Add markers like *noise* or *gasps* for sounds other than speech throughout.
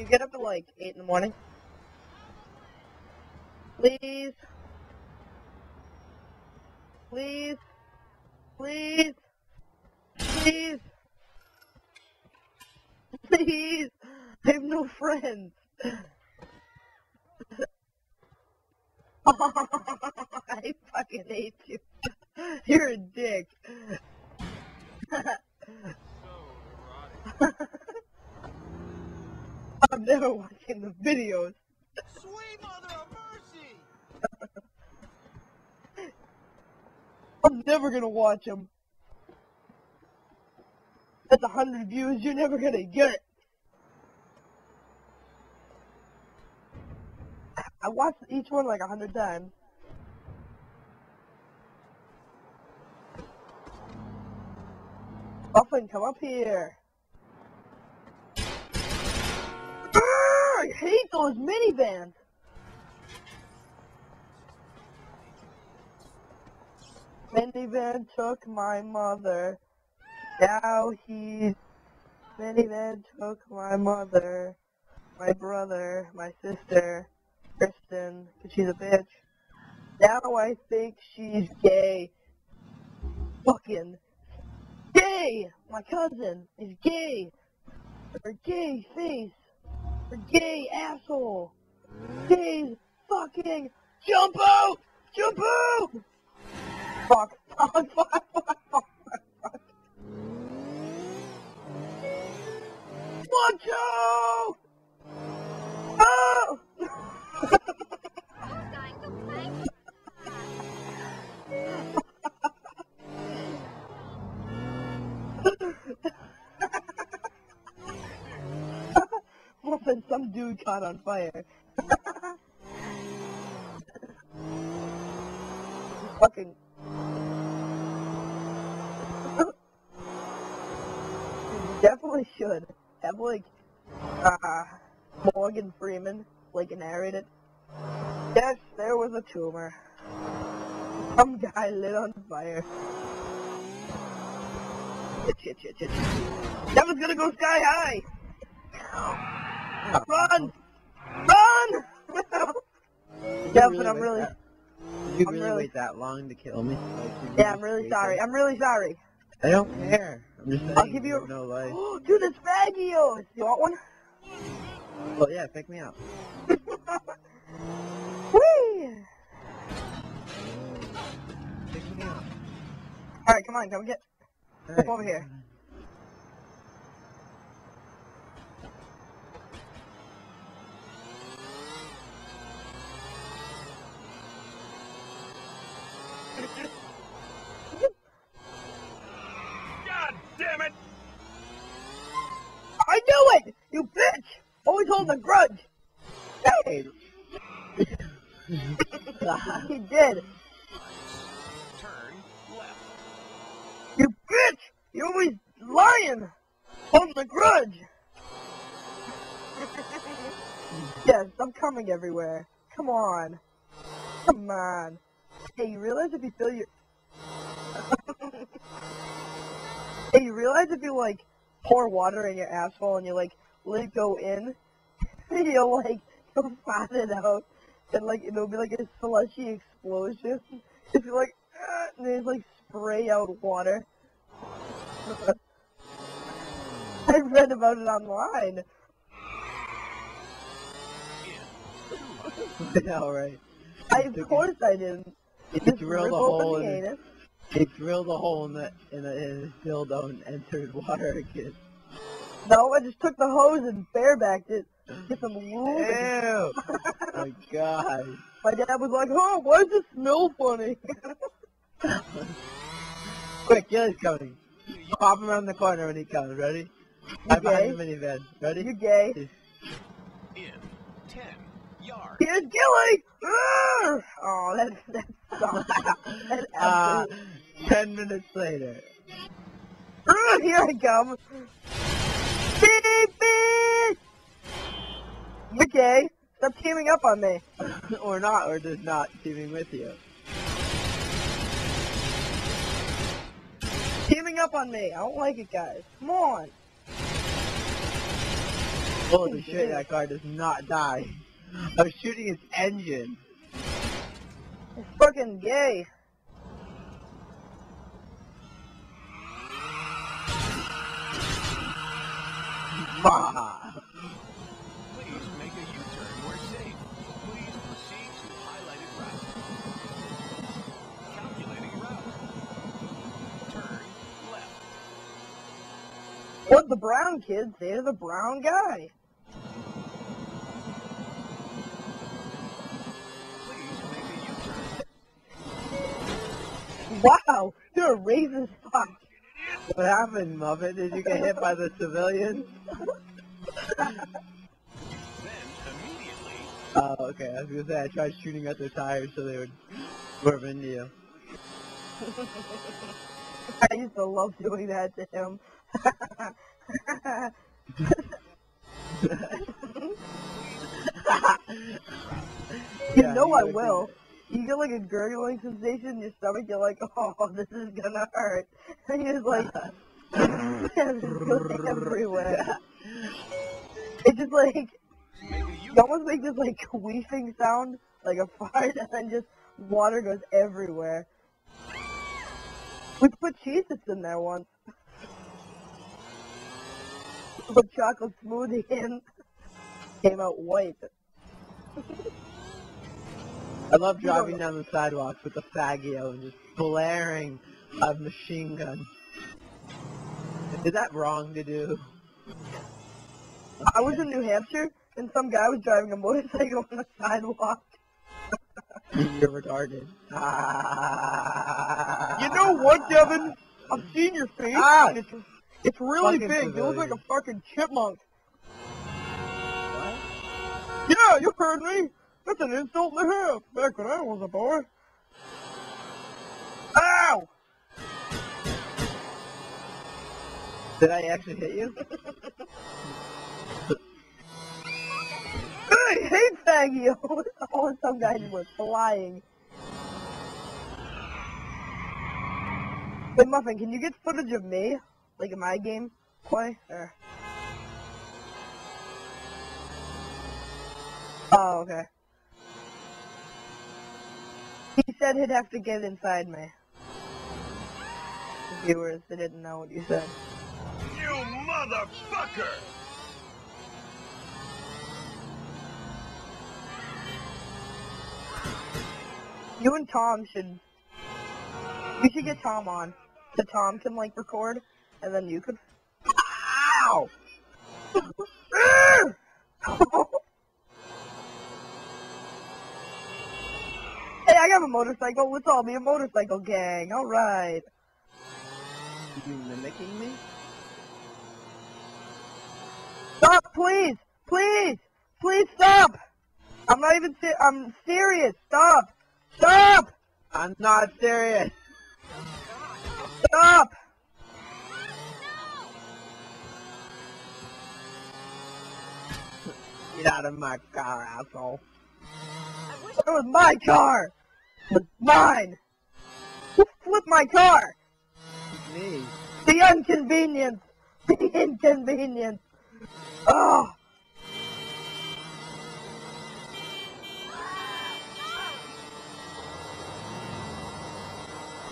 You get up at like 8 in the morning? Please? Please? Please? Please? Please? I have no friends. *laughs* I fucking hate you. You're a dick. *laughs* *laughs* I'm never watching the videos. Sweet mother of mercy! *laughs* I'm never gonna watch them. That's a hundred views, you're never gonna get it. I watched each one like a hundred times. Muffin, come up here. Hate those minivans. Minivan took my mother. Now he's... Minivan took my mother, my brother, my sister, Kristen, 'cause she's a bitch. Now I think she's gay. Fucking gay! My cousin is gay. Her gay face. Gay asshole. Gay fucking! Jump out! *laughs* Fuck. Fuck, fuck, fuck, fuck, fuck, fuck. Muffin, some dude caught on fire. *laughs* Fucking. *laughs* Definitely should have like, uh, Morgan Freeman, like narrate it. Yes, there was a tumor. Some guy lit on fire. Shit, shit, shit, shit. That was gonna go sky high! Run! Run! *laughs* yeah, but I'm really, That, you I'm really, really- wait that long to kill me? Like, yeah, I'm really sorry. there? I'm really sorry. I don't care. I'm just saying. I'll give you have no life. *gasps* Dude, it's Faggios! You want one? Well, yeah, pick me up. *laughs* Whee! Pick me up. Alright, come on, come get. Alright. over here. I knew it! You bitch! Always hold a grudge! Hey! *laughs* he did! Turn left. You bitch! You always lying! Holding a grudge! *laughs* yes, I'm coming everywhere. Come on. Come on. Hey, you realize if you fill your... *laughs* hey, you realize if you, like, pour water in your asshole and you, like, let it go in, *laughs* you'll, like, you'll find it out, and, like, it'll be like a slushy explosion. *laughs* It's like, ah, and there's, like, spray out water. *laughs* I read about it online. Alright. I, of course I didn't. You Just drilled a hole the in anus. He drilled a hole in the in the, in his dildo and entered water again. No, I just took the hose and barebacked it. Get some lube. Ew! my god. My dad was like, "Oh, why does it smell funny?" *laughs* Quick, Gilly's coming. Pop him around the corner when he comes. Ready? I'm gay? behind the minivan. Ready? You're gay. In 10 yards. Here's Gilly! Arr! Oh, that that sucks. *laughs* that Uh, absolutely. Ten minutes later. Arr, here I come. Beep beep. You're. Stop teaming up on me. *laughs* or not, or just not teaming with you. Teaming up on me. I don't like it, guys. Come on. Holy shit, that car does not die. *laughs* I was shooting its engine. It's fucking gay. Please make a U-turn safe. Please proceed to highlighted route. Calculating route. Turn left. What the brown kid say to the brown guy? Please make a U-turn. Wow, you're a racist fuck. What happened, Muppet? Did you get hit by the civilians? Then immediately Oh, okay. I was gonna say I tried shooting at their tires so they would swerve into you. *laughs* I used to love doing that to him. *laughs* *laughs* you Yeah, know I will. You get like a gurgling sensation in your stomach. You're like, oh, this is gonna hurt. *laughs* And you're like, *laughs* it goes everywhere. *laughs* It's just like you almost make this like queefing sound, like a fart, and then just water goes everywhere. We put Cheez-Its in there once. Put chocolate smoothie in. Came out white. I love driving down the sidewalks with the Faggio and just blaring a machine gun. Is that wrong to do? I was in New Hampshire, and some guy was driving a motorcycle on the sidewalk. *laughs* You're retarded. You know what, Devin? I've seen your face. Ah! it's, it's really Fucking big. You look like a fucking chipmunk. What? Yeah, you heard me. That's an insult and a. Back when I was a boy. Ow! Did I actually hit you? *laughs* *laughs* I hate Faggy. Oh, some guys were flying. Wait, Muffin, can you get footage of me? Like in my game play? Or... Oh, okay. He said he'd have to get inside me. The viewers, they didn't know what you said. You motherfucker! You and Tom should. You should get Tom on. So Tom can like record, and then you could. Ow! *laughs* I got a motorcycle. Let's all be a motorcycle gang. All right. You mimicking me? Stop, please, please, please stop. I'm not even. Se- I'm serious. Stop. Stop. I'm not serious. Stop. Get out of my car, asshole. That was my car. Mine. Who flipped my car? Me. The inconvenience. The inconvenience. Oh.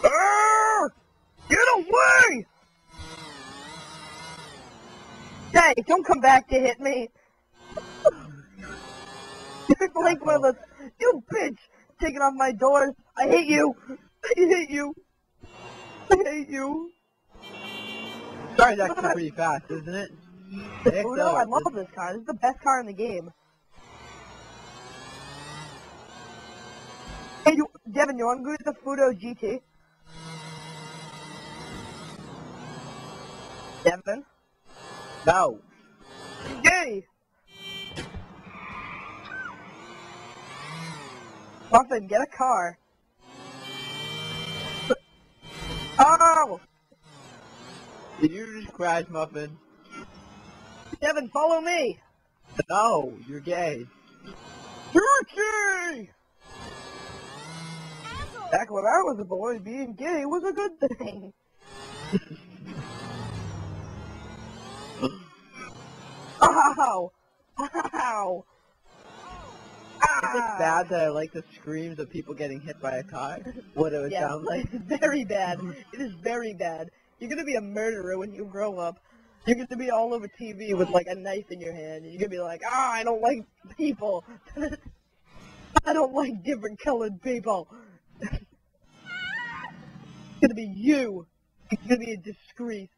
Arr! Get away! Hey, don't come back to hit me. You're like one of those, you bitch, taking off my doors. I hate you. I hate you. I hate you. Car's actually pretty fast, isn't it? Oh no, I love this car. This is the best car in the game. Hey, you, Devin, you want to go get the Fudo GT? Devin? No. Muffin, get a car. Oh! Did you just crash, Muffin? Devin, follow me! No, you're gay. Turkey! Back when I was a boy, being gay was a good thing. *laughs* Ow! Ow! Is it bad that I like the screams of people getting hit by a car? What it would Yeah, sound like? *laughs* very bad. It is very bad. You're gonna be a murderer when you grow up. You're gonna be all over TV with like a knife in your hand, and you're gonna be like, ah, I don't like people. *laughs* I don't like different colored people. *laughs* it's gonna be you. It's gonna be a disgrace.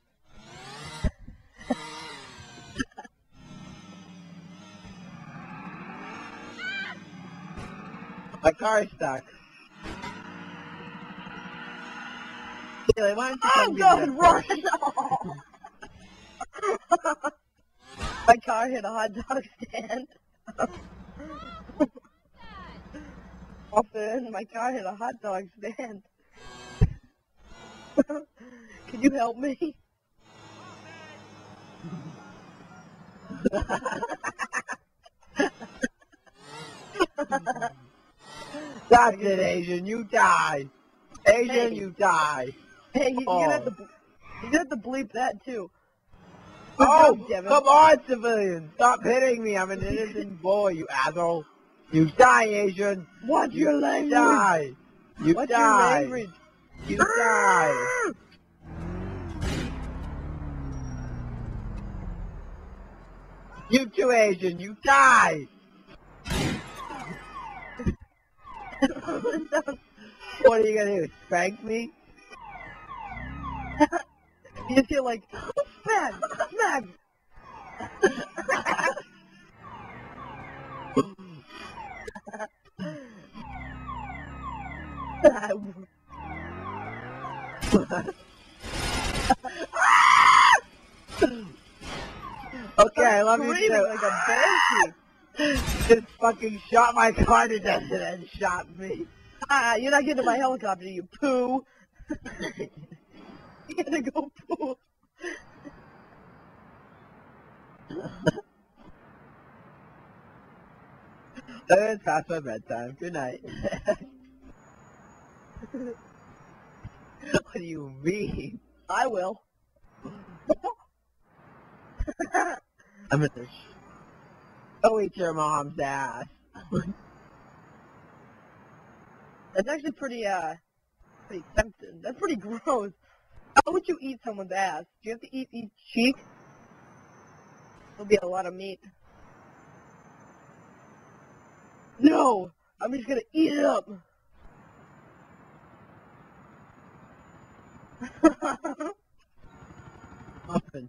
Car stuck. Haley, why don't you come get God, that run! first? *laughs* My car hit a hot dog stand. *laughs* Often, my car hit a hot dog stand. *laughs* Can you help me? That's it, Asian. You die. Asian, Hey. you die. Hey, you- you're gonna have Oh. to, you're gonna have to bleep that too. Good Oh, job, come on, civilians. Stop hitting me. I'm an innocent boy, you asshole. You die, Asian. What's You your language? die. You What's your die. language? You die. You too, Asian. You die. *laughs* What are you gonna do? Spank me? *laughs* you feel like, *gasps* smack, smack. *laughs* Okay, I love you too. like a banshee. Just fucking shot my car to death and then shot me. Ah, you're not getting my helicopter, you poo. *laughs* you're gonna go poo. It's past my bedtime. Good night. what do you mean? I will. *laughs* I'm gonna go eat your mom's ass. That's actually pretty, uh, pretty tempting. That's pretty gross. How would you eat someone's ass? Do you have to eat each cheek? There'll be a lot of meat. No! I'm just gonna eat it up! *laughs* Muffin.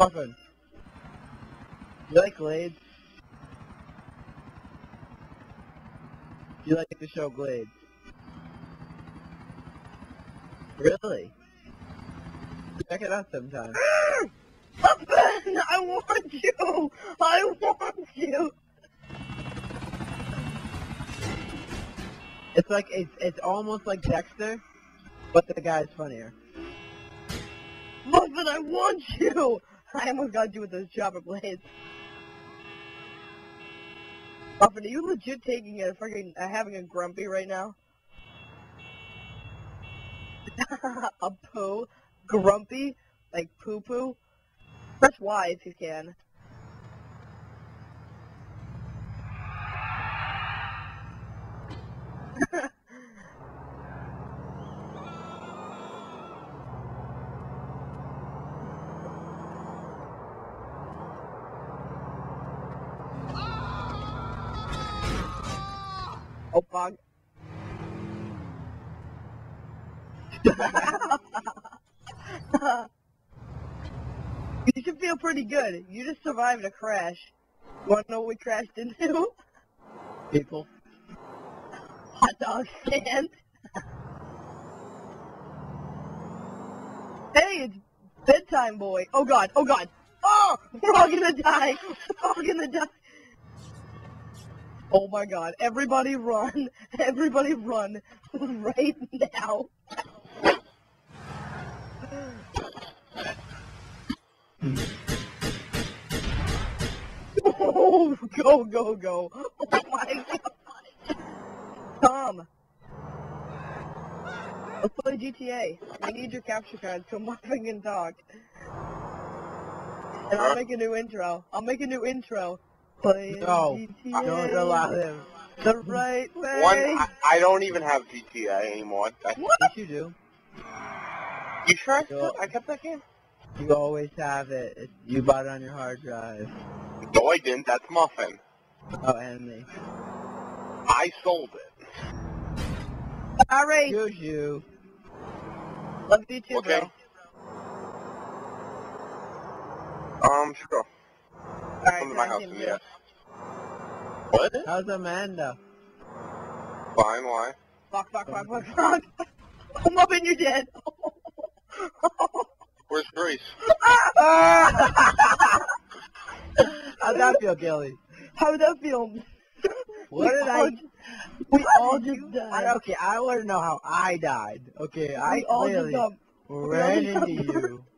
Muffin. You like Glades? You like the show Glades? Really? Check it out sometime. *laughs* I want you! I want you! It's like it's it's almost like Dexter, but the guy's funnier. Muffin, I want you! I almost got you with those chopper blades. Muffin, are you legit taking a freaking, uh, having a grumpy right now? *laughs* a poo? Grumpy? Like poo poo? Press Y if you can. *laughs* Oh fuck. *laughs* you should feel pretty good. You just survived a crash. You wanna know what we crashed into? People. Hot dog stand. *laughs* hey, it's bedtime, boy. Oh god, oh god. Oh, we're all gonna die. We're all gonna die. Oh my god, everybody run. *laughs* Everybody run right now. Oh, *laughs* go, go, go. Oh my god. Tom. Let's play GTA. I need your capture cards so Marvin can talk. And I'll make a new intro. I'll make a new intro. Playing No, GTA Don't allow him. the right way. One, I, I don't even have GTA anymore. I, Yes, you do. You sure I, Yeah. still, I kept that game? You always have it. It's, you bought it on your hard drive. No, I didn't. That's Muffin. Oh, and me. I sold it. Alright, Excuse you. love you too, Okay. bro. Um, sure. Alright, Come to my house team, and bro. yes. What? How's Amanda? Fine, why? Fuck, fuck, fuck, fuck, fuck. *laughs* I'm up and you're dead. *laughs* *laughs* Where's Grace? *laughs* How'd that feel, Gilly? How would that feel? What did We I... We all just died. I, okay, I want to know how I died. Okay, I we all just clearly got ran all into just- you. *laughs*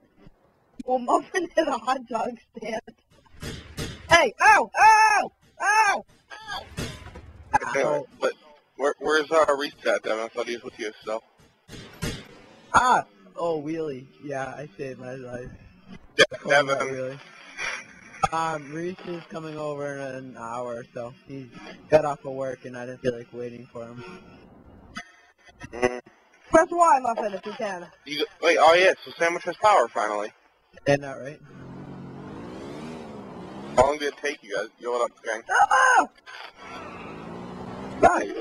Well, Muffin hit a hot dog stand. Hey! Ow! Ow! Ow! Anyway, but where, where's uh, Reese at, Devin? I thought he was with you still. Ah! Oh, wheelie. Yeah, I saved my life. Yeah, Oh, really. Um, Reese is coming over in an hour or so. He's got off of work and I didn't feel like waiting for him. Press Y, Muffin, if you can. You, wait, oh yeah, so Sandwich has power finally. Isn't that right? How long did it take you guys? Yo, what up, gang? Ah! Nice.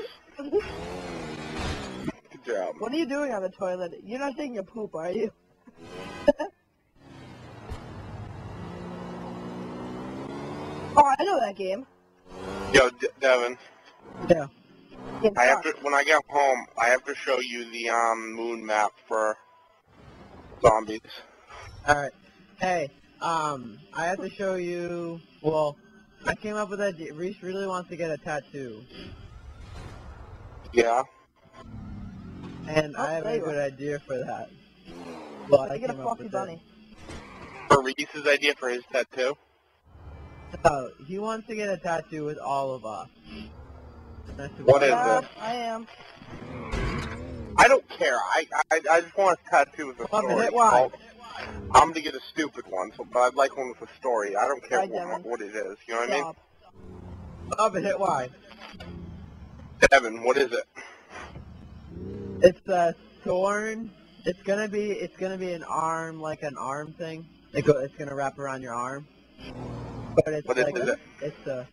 Good job. What are you doing on the toilet? You're not taking a poop, are you? *laughs* oh, I know that game. Yo, D- Devin, Yeah. I have to, when I get home, I have to show you the um moon map for zombies. Alright. Hey, um, I have to show you, well, I came up with that, Reese really wants to get a tattoo. Yeah. And Oh, I have a good are. idea for that. Well, I Let me get a came up fluffy with bunny. For Reese's idea for his tattoo. it. Oh, he wants to get a tattoo with all of us. That's What is Yeah, it? I am. I don't care. I I, I just want a tattoo with a Come on, story. hit Y. I'm gonna get a stupid one, so, but I'd like one with a story. I don't care Right, what, what it is. You know what I mean? Stop. Up and hit Y. Devin, what is it? It's a thorn. It's gonna be, it's gonna be an arm, like an arm thing. It go, it's gonna wrap around your arm. But it's What is like, it? it's a,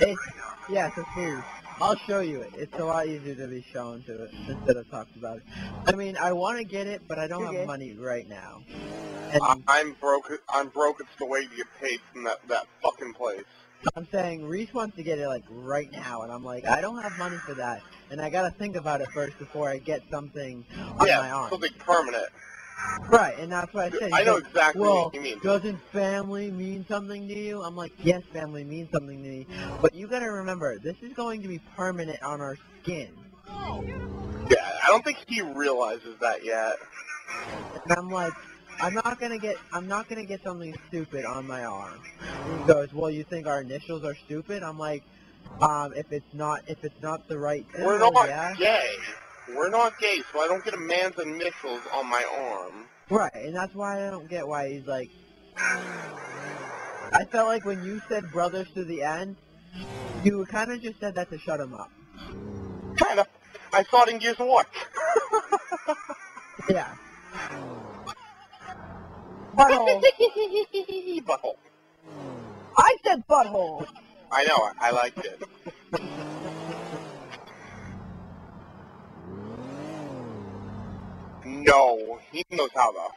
it's, yeah, it's a food. I'll show you it. It's a lot easier to be shown to it instead of talked about it. I mean, I want to get it, but I don't You're have money right now. And I, I'm broke. I'm broke. It's the way to get paid from that that fucking place. I'm saying Reese wants to get it like right now, and I'm like, I don't have money for that, and I gotta think about it first before I get something on my yeah, arm. something permanent. Right, and that's what I said. I know like, exactly well, what you mean. doesn't family mean something to you? I'm like, yes, family means something to me, but you gotta remember, this is going to be permanent on our skin. Yeah, I don't think he realizes that yet. And I'm like, I'm not gonna get, I'm not gonna get something stupid on my arm. He goes, well, you think our initials are stupid? I'm like, um, if it's not, if it's not the right We're not yeah. gay. We're not gay, so I don't get a man's initials on my arm. Right, and that's why I don't get why he's like. I felt like when you said brothers to the end, you kind of just said that to shut him up. Kinda. I saw it in Gears of War. *laughs* Yeah. Butthole. Butthole. *laughs* I said butthole. I know. I, liked it. No, he knows how though.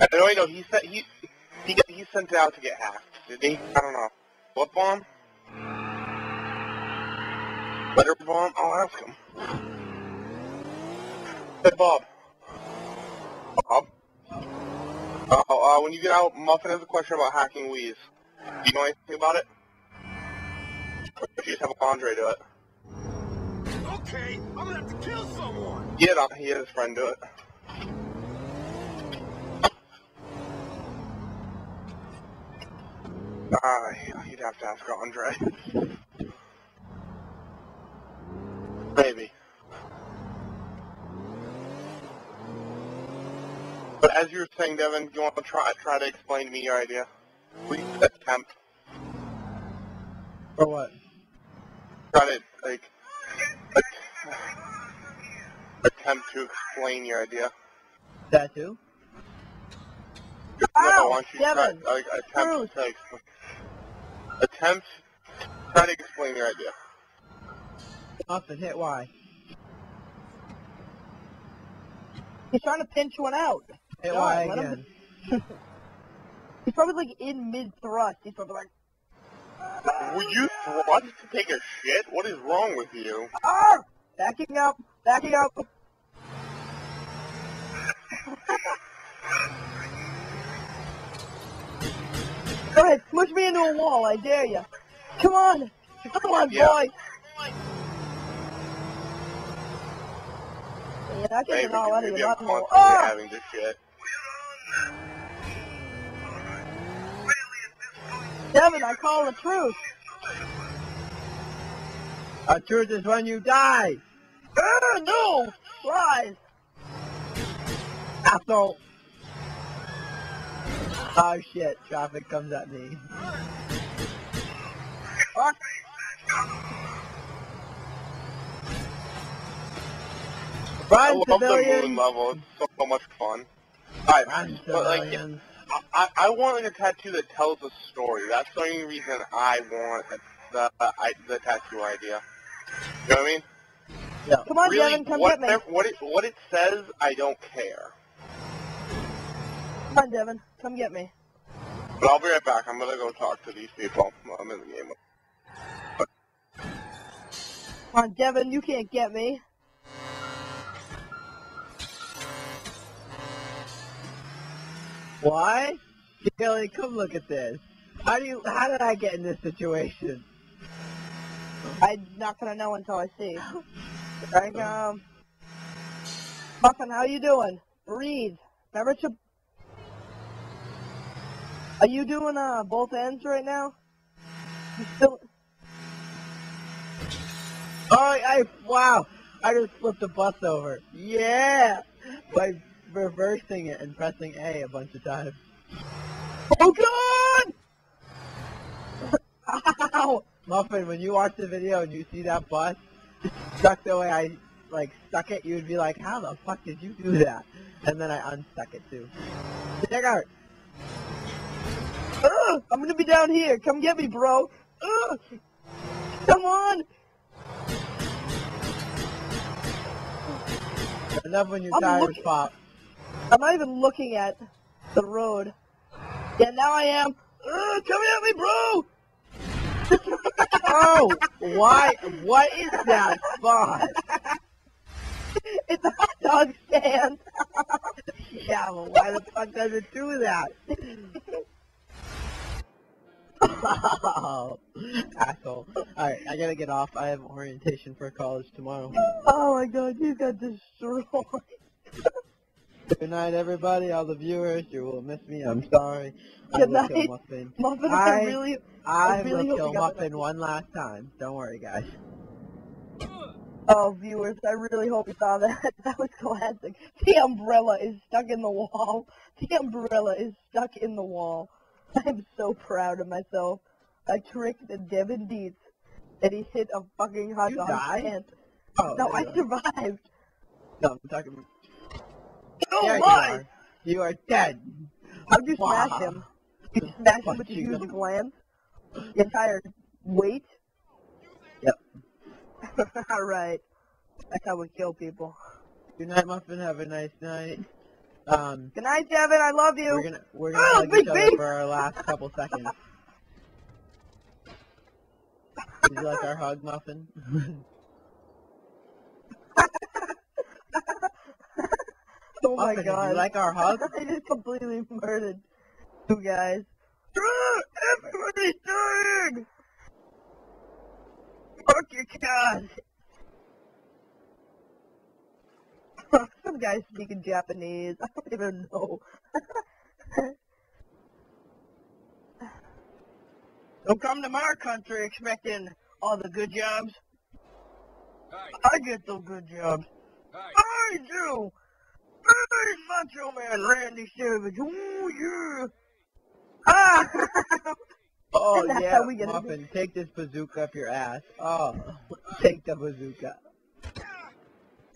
I. I know. He said he he got, he sent it out to get hacked. Did he? I don't know. What bomb? Letter bomb? I'll ask him. Hey Bob. Bob. Oh, uh, when you get out, Muffin has a question about hacking Wiis. Do you know anything about it? Or do you just have Andre do it? Okay, I'm gonna have to kill someone. He had, he had his friend do it. Ah, you'd have to ask Andre. Maybe. But as you were saying, Devin, you want to try try to explain to me your idea? Please attempt. For what? Try to like attempt to explain your idea. Tattoo? No, I Ow, want you to Devin, try, like, attempt to explain. Attempt. Try to explain your idea. Muffin, hit Y. He's trying to pinch one out. Y let him- again. *laughs* He's probably like in mid thrust. He's probably like, Would you thrust to take a shit? What is wrong with you? ah, backing up, backing up. *laughs* Go ahead, smush me into a wall. I dare you. Come on, come on, Yeah. boy. Yeah, I can all out of your butthole. Ah! having to shit. Devin, I call the truth. A truth is when you die! Ah, no! Lies! Asshole! Oh shit, traffic comes at me. Fuck! I Run, love the moon level. It's so, so much fun. Alright, Run, but like, civilians! I, I want like a tattoo that tells a story. That's the only reason I want the I, the tattoo idea. You know what I mean? Come on, really, Devin, come what, get me. what it what it says, I don't care. Come on, Devin, come get me. But I'll be right back. I'm gonna go talk to these people. I'm in the game. Come on, Devin, you can't get me. What? Kelly, come look at this. How do you, how did I get in this situation? I'm not gonna know until I see. Like, um, Muffin, how you doing? Breathe. Remember to. Are you doing uh both ends right now? You still? Oh, I, wow! I just flipped the bus over. Yeah! By reversing it and pressing A a bunch of times. Oh God! Ow! Muffin, when you watch the video and you see that bus stuck the way I like stuck it, you would be like, how the fuck did you do that? And then I unstuck it too. Check out. Ugh, I'm gonna be down here. Come get me, bro. Ugh. Come on. Enough when your I'm tires looking- pop. I'm not even looking at the road. Yeah, now I am. Ugh, come at me, bro. *laughs* Oh, why? What is that spot? *laughs* It's a hot dog stand. *laughs* Yeah, well, why the fuck does it do that? Oh, asshole. Alright, I gotta get off. I have orientation for college tomorrow. oh my god, you got destroyed. Good night, everybody. All the viewers, you will miss me. I'm sorry. I Good will kill night. Muffin. *laughs* Muffin, I- I really, I, I really will kill you Muffin one last time. Don't worry, guys. *laughs* oh viewers, I really hope you saw that. *laughs* That was classic. The umbrella is stuck in the wall. The umbrella is stuck in the wall. I'm so proud of myself. I tricked the Devin Dietz, and he hit a fucking hot You dog died? stand. Oh, No, I survived. No, I'm talking. Oh there you are. You are dead. How'd you Wow. smash him? You smashed him with your you. huge? The entire weight? Yep. *laughs* Alright. That's how we kill people. Good night, Muffin. Have a nice night. Um, Good night, Devin. I love you. we're gonna we're gonna Oh, hug each other beef! for our last couple seconds. Did you like our hug, Muffin? *laughs* oh my god. Did you like our hug? *laughs* I just completely murdered two guys. Everybody's dying! Fuck your cat! *laughs* Some guy speaking Japanese. *laughs* I don't even know. don't come to my country expecting all the good jobs. Hi. I get the good jobs. Hi. I do! Hey, Macho Man Randy Savage. Oh, yeah. Ah! *laughs* Oh That's yeah, how we get it. Muffin, take this bazooka up your ass. Oh, take the bazooka.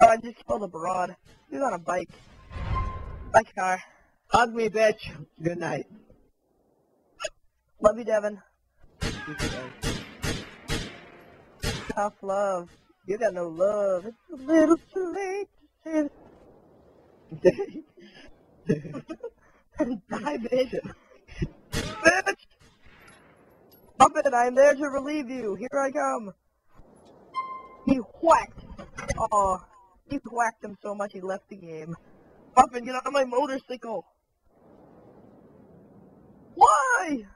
oh, I just killed a broad. He was on a bike. Bike car. Hug me, bitch. Good night. Love you, Devin. Tough love. You got no love. It's a little too late to say it. Die, bitch. bitch! Muppet, I am there to relieve you. Here I come. He whacked. Oh, he whacked him so much he left the game. Muffin, get on my motorcycle. Why?